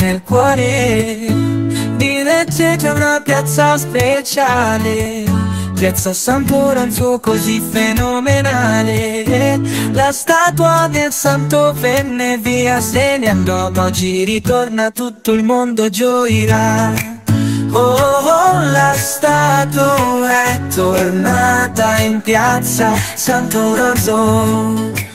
nel cuore. Di Lecce c'è una piazza speciale. Piazza Santo Lorenzo così fenomenale. La statua del santo venne via se ne andò Ma oggi ritorna tutto il mondo gioirà. Oh, oh la statua è tornata in piazza Santo Lorenzo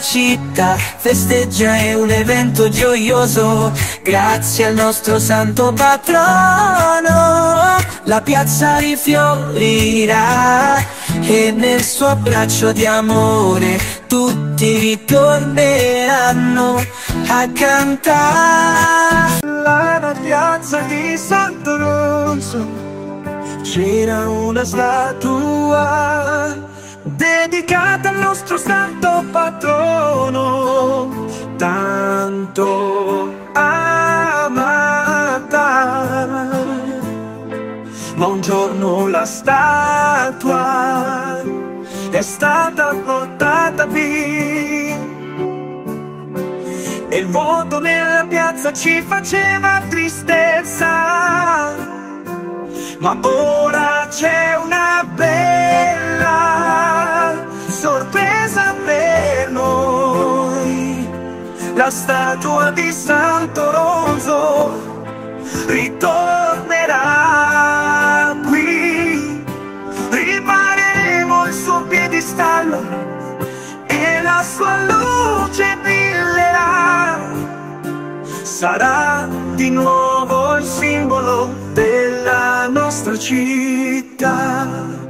città festeggia, è un evento gioioso Grazie al nostro santo patrono. La piazza rifiorirà E nel suo abbraccio di amore Tutti ritorneranno a cantare. La piazza di Santo Rosso C'era una statua dedicata nostro santo patrono, tanto amata. Ma un giorno la statua è stata portata via e il vuoto nella piazza ci faceva tristezza. Ma ora c'è una La statua di Santo Ronzo ritornerà qui. Ripareremo il suo piedistallo e la sua luce brillerà. Sarà di nuovo il simbolo della nostra città.